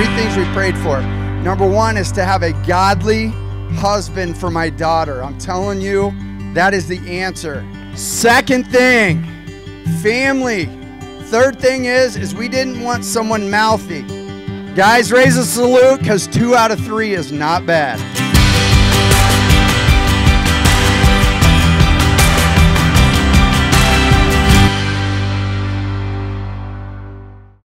three things we prayed for. Number one is to have a godly husband for my daughter. I'm telling you, that is the answer. Second thing, family. Third thing is, is we didn't want someone mouthy. Guys, raise a salute because two out of three is not bad.